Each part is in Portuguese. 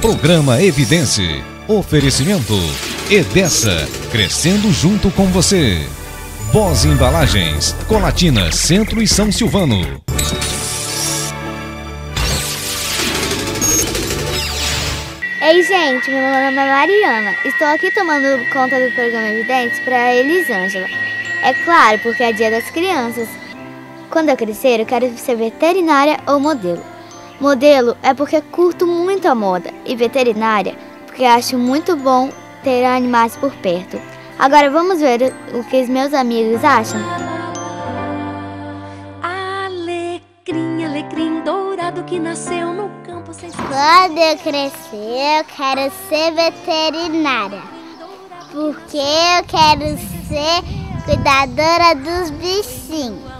Programa Evidência. Oferecimento. Edessa. Crescendo junto com você. Boss Embalagens. Colatina Centro e São Silvano. Ei, gente, meu nome é Mariana. Estou aqui tomando conta do programa Evidentes para Elisângela. É claro, porque é dia das crianças. Quando eu crescer, eu quero ser veterinária ou modelo. Modelo é porque curto muito a moda e veterinária porque acho muito bom ter animais por perto. Agora vamos ver o que os meus amigos acham. Alecrim, alecrim dourado que nasceu no campo sem Quando eu crescer, eu quero ser veterinária. Porque eu quero ser cuidadora dos bichinhos.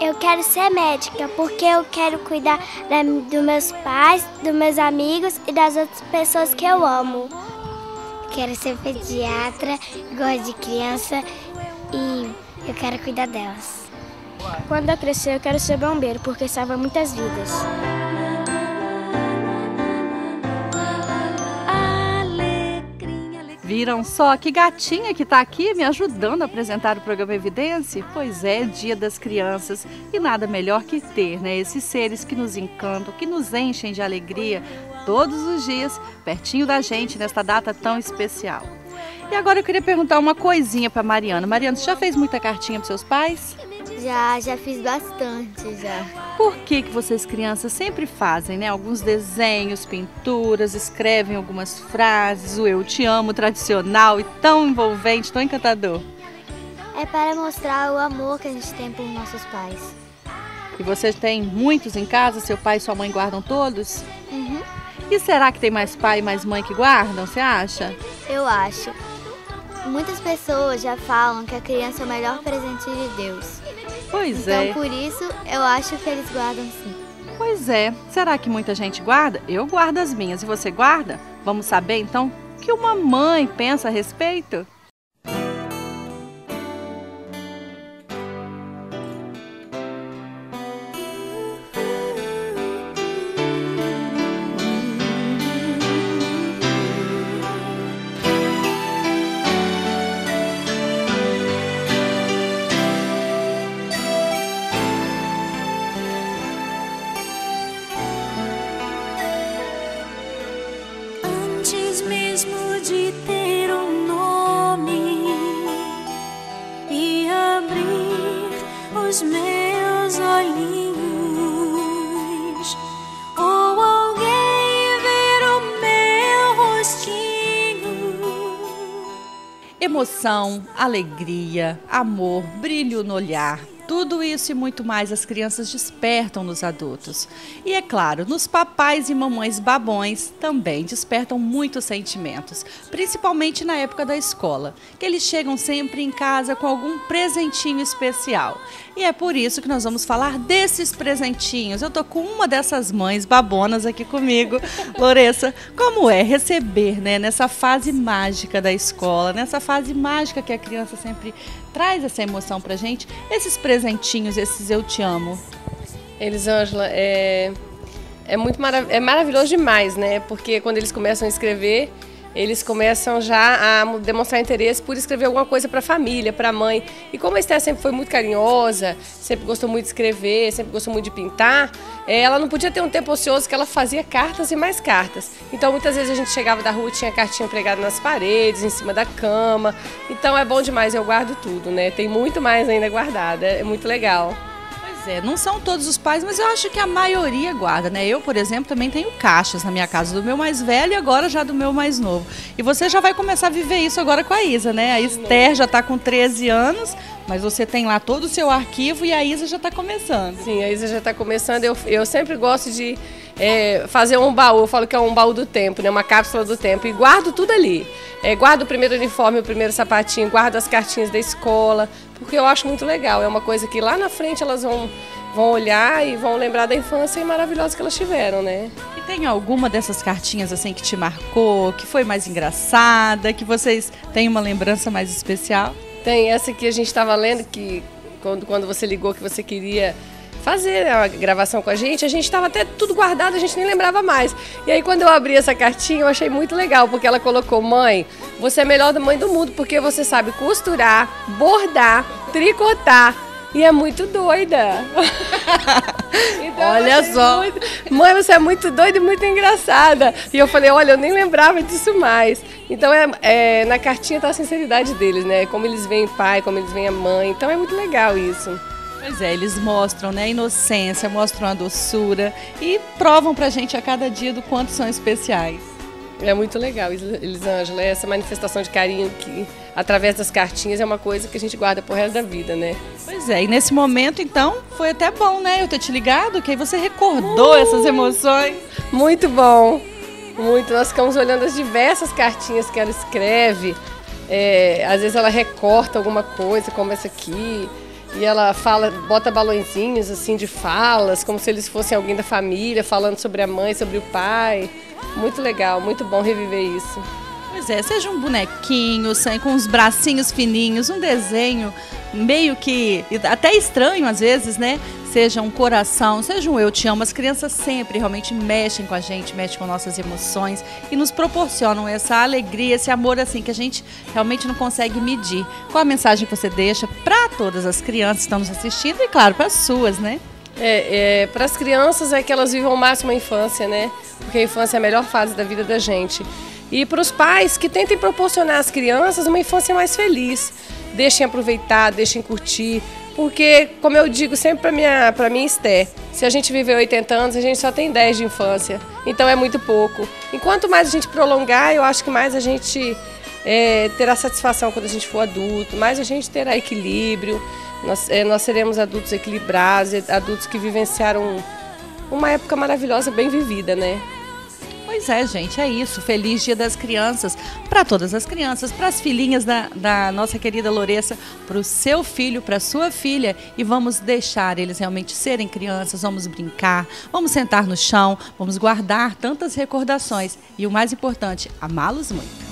Eu quero ser médica porque eu quero cuidar da, dos meus pais, dos meus amigos e das outras pessoas que eu amo. Quero ser pediatra, gosto de criança e eu quero cuidar delas. Quando eu crescer, eu quero ser bombeiro porque salva muitas vidas. Viram só que gatinha que está aqui me ajudando a apresentar o programa Evidência? Pois é, Dia das Crianças e nada melhor que ter, né? Esses seres que nos encantam, que nos enchem de alegria todos os dias, pertinho da gente nesta data tão especial. E agora eu queria perguntar uma coisinha para Mariana. Mariana, você já fez muita cartinha para seus pais? Já, já fiz bastante já. Por que que vocês crianças sempre fazem, né? Alguns desenhos, pinturas, escrevem algumas frases, o eu te amo tradicional e tão envolvente, tão encantador. É para mostrar o amor que a gente tem por nossos pais. E você tem muitos em casa? Seu pai e sua mãe guardam todos? Uhum. E será que tem mais pai e mais mãe que guardam, você acha? Eu acho. Muitas pessoas já falam que a criança é o melhor presente de Deus. Pois então, é. Então, por isso, eu acho que eles guardam sim. Pois é. Será que muita gente guarda? Eu guardo as minhas. E você guarda? Vamos saber, então, o que uma mãe pensa a respeito? Emoção, alegria, amor, brilho no olhar. Tudo isso e muito mais as crianças despertam nos adultos. E é claro, nos papais e mamães babões também despertam muitos sentimentos, principalmente na época da escola, que eles chegam sempre em casa com algum presentinho especial. E é por isso que nós vamos falar desses presentinhos. Eu tô com uma dessas mães babonas aqui comigo, Loressa. Como é receber, né, nessa fase mágica da escola, nessa fase mágica que a criança sempre traz essa emoção pra gente, esses presentinhos, esses eu te amo? Elisângela, é, é muito marav é maravilhoso demais, né? Porque quando eles começam a escrever, eles começam já a demonstrar interesse por escrever alguma coisa para a família, para a mãe. E como a Esther sempre foi muito carinhosa, sempre gostou muito de escrever, sempre gostou muito de pintar, é, ela não podia ter um tempo ocioso que ela fazia cartas e mais cartas. Então muitas vezes a gente chegava da rua e tinha cartinha pregada nas paredes, em cima da cama. Então é bom demais, eu guardo tudo, né? Tem muito mais ainda guardado, é muito legal. Pois é, não são todos os pais, mas eu acho que a maioria guarda, né? Eu, por exemplo, também tenho caixas na minha casa do meu mais velho e agora já do meu mais novo. E você já vai começar a viver isso agora com a Isa, né? A Esther já está com 13 anos, mas você tem lá todo o seu arquivo e a Isa já está começando. Sim, a Isa já está começando. Eu, eu sempre gosto de é, fazer um baú, eu falo que é um baú do tempo, né? Uma cápsula do tempo. E guardo tudo ali. É, guardo o primeiro uniforme, o primeiro sapatinho, guardo as cartinhas da escola, porque eu acho muito legal. É uma coisa que lá na frente elas vão, vão olhar e vão lembrar da infância e maravilhosa que elas tiveram, né? E tem alguma dessas cartinhas assim que te marcou, que foi mais engraçada, que vocês têm uma lembrança mais especial? Tem essa que a gente estava lendo, que quando, quando você ligou que você queria fazer a gravação com a gente, a gente estava até tudo guardado, a gente nem lembrava mais. E aí quando eu abri essa cartinha, eu achei muito legal, porque ela colocou: "Mãe, você é a melhor mãe do mundo porque você sabe costurar, bordar, tricotar e é muito doida. então, olha só. Muito... Mãe, você é muito doida e muito engraçada. E eu falei, olha, eu nem lembrava disso mais. Então, é, é, na cartinha tá a sinceridade deles, né? Como eles veem pai, como eles veem a mãe. Então, é muito legal isso. Pois é, eles mostram né, a inocência, mostram a doçura e provam pra gente a cada dia do quanto são especiais. É muito legal, Elisângela, essa manifestação de carinho que, através das cartinhas, é uma coisa que a gente guarda pro resto da vida, né? Pois é, e nesse momento, então, foi até bom, né? Eu ter te ligado, que aí você recordou uh, essas emoções. Muito bom, muito. Nós ficamos olhando as diversas cartinhas que ela escreve. É, às vezes ela recorta alguma coisa, como essa aqui. E ela fala, bota balõezinhos assim de falas, como se eles fossem alguém da família, falando sobre a mãe, sobre o pai. Muito legal, muito bom reviver isso. Pois é, seja um bonequinho, com os bracinhos fininhos, um desenho meio que até estranho às vezes, né? Seja um coração, seja um eu te amo. As crianças sempre realmente mexem com a gente, mexem com nossas emoções e nos proporcionam essa alegria, esse amor assim que a gente realmente não consegue medir. Qual a mensagem que você deixa para todas as crianças que estão nos assistindo e claro, para as suas, né? É, é, para as crianças é que elas vivam ao máximo a infância, né? Porque a infância é a melhor fase da vida da gente. E para os pais que tentem proporcionar às crianças uma infância mais feliz. Deixem aproveitar, deixem curtir. Porque, como eu digo sempre para minha, para minha Esté, se a gente viver 80 anos, a gente só tem 10 de infância. Então é muito pouco. Enquanto mais a gente prolongar, eu acho que mais a gente é, terá satisfação quando a gente for adulto, mais a gente terá equilíbrio. Nós, é, nós seremos adultos equilibrados, adultos que vivenciaram uma época maravilhosa, bem vivida, né? Pois é, gente, é isso. Feliz Dia das Crianças para todas as crianças, para as filhinhas da, da nossa querida Loressa, para o seu filho, para sua filha. E vamos deixar eles realmente serem crianças, vamos brincar, vamos sentar no chão, vamos guardar tantas recordações. E o mais importante, amá-los muito.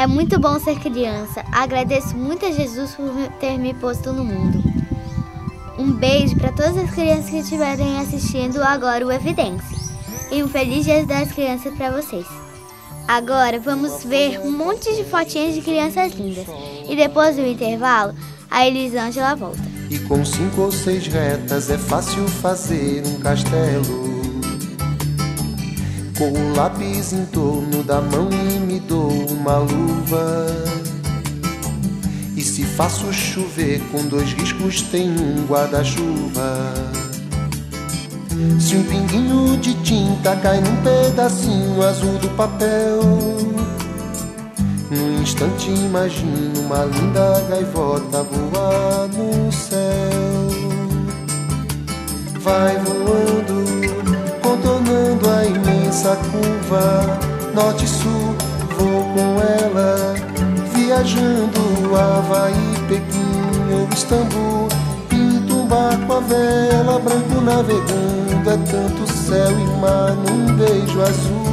É muito bom ser criança. Agradeço muito a Jesus por ter me posto no mundo. Um beijo para todas as crianças que estiverem assistindo agora o Evidência. E um feliz Dia das Crianças para vocês. Agora vamos ver um monte de fotinhas de crianças lindas. E depois do intervalo, a Elisângela volta. E com cinco ou seis retas é fácil fazer um castelo com o lápis em torno da mão e uma luva. E se faço chover com dois riscos, tem um guarda-chuva. Se um pinguinho de tinta cai num pedacinho azul do papel, num instante imagino uma linda gaivota voar no céu. Vai voando contornando a imensa curva norte sul. Vou com ela viajando Havaí, Pequim ou Istambul. Pinto um barco a vela, branco navegando. É tanto céu e mar num beijo azul.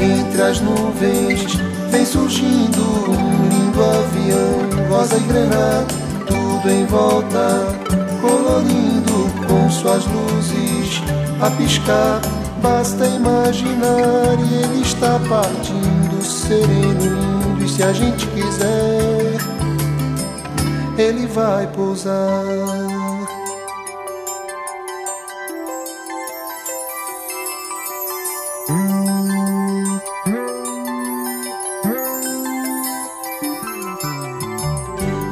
Entre as nuvens vem surgindo um lindo avião, rosa e granada, tudo em volta, colorindo com suas luzes a piscar. Basta imaginar e ele está partindo, sereno, lindo. E se a gente quiser, ele vai pousar.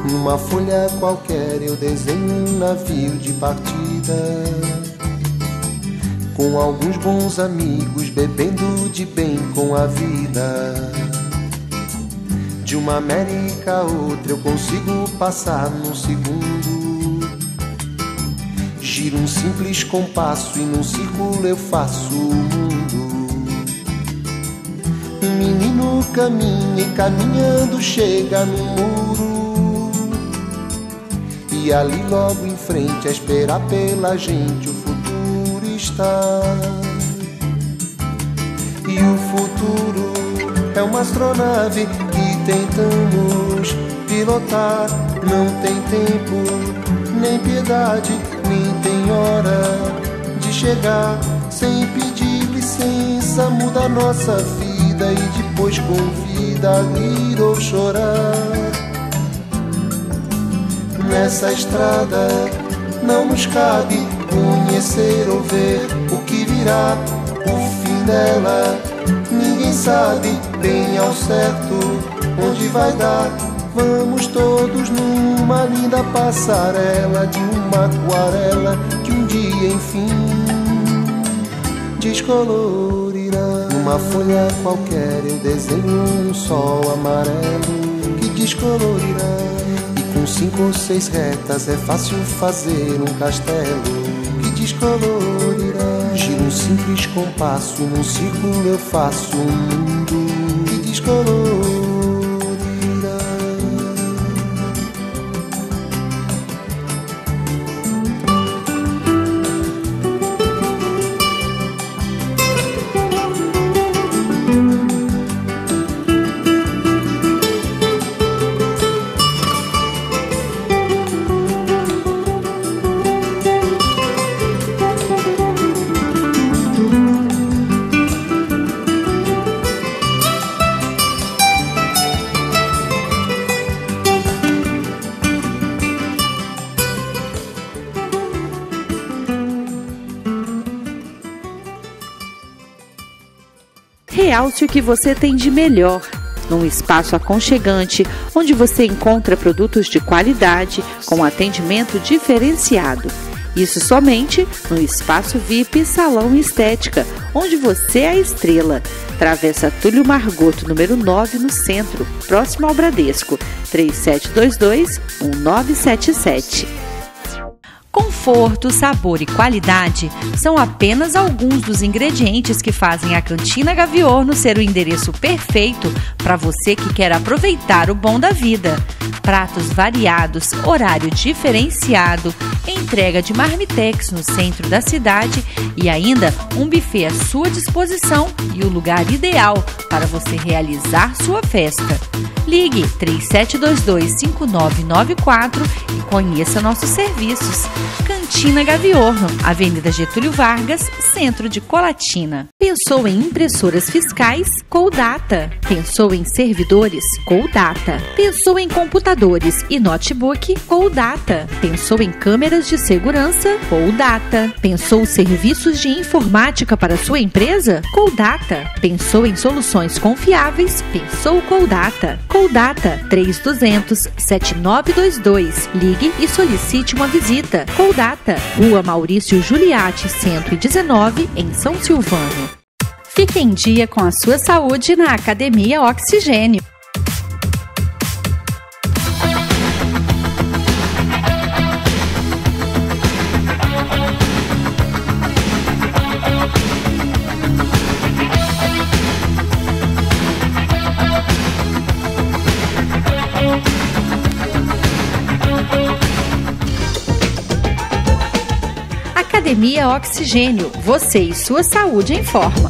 Numa folha qualquer eu desenho um navio de partida. Com alguns bons amigos bebendo de bem com a vida. De uma América a outra eu consigo passar num segundo. Giro um simples compasso e num círculo eu faço o mundo. caminha e caminhando chega no muro. E ali logo em frente a esperar pela gente o está. E o futuro é uma astronave que tentamos pilotar. Não tem tempo, nem piedade, nem tem hora de chegar sem pedir licença. Muda nossa vida e depois convida a rir ou chorar. Nessa estrada não nos cabe conhecer ou ver o que virá, o fim dela. Ninguém sabe bem ao certo onde vai dar. Vamos todos numa linda passarela de uma aquarela que um dia enfim descolorirá. Numa folha qualquer eu desenho um sol amarelo que descolorirá. E com cinco ou seis retas é fácil fazer um castelo descolorirá. Giro um simples compasso num círculo eu faço um mundo que descolorirá. Realce o que você tem de melhor num espaço aconchegante onde você encontra produtos de qualidade com atendimento diferenciado. Isso somente no espaço VIP Salão Estética, onde você é a estrela. Travessa Túlio Margoto, número 9, no centro, próximo ao Bradesco, 3722 1977. Conforto, sabor e qualidade são apenas alguns dos ingredientes que fazem a Cantina Gaviorno ser o endereço perfeito para você que quer aproveitar o bom da vida. Pratos variados, horário diferenciado, entrega de marmitex no centro da cidade e ainda um buffet à sua disposição e o lugar ideal para você realizar sua festa. Ligue 3722 5994 e conheça nossos serviços. 更。Cantina Gaviorno, Avenida Getúlio Vargas, Centro de Colatina. Pensou em impressoras fiscais? Coldata. Pensou em servidores? Coldata. Pensou em computadores e notebook? Coldata. Pensou em câmeras de segurança? Coldata. Pensou serviços de informática para sua empresa? Coldata. Pensou em soluções confiáveis? Pensou Coldata. Coldata 3200 7922. Ligue e solicite uma visita. Coldata, Rua Maurício Juliati 119, em São Silvano. Fique em dia com a sua saúde na Academia Oxigênio. Academia Oxigênio. Você e sua saúde em forma.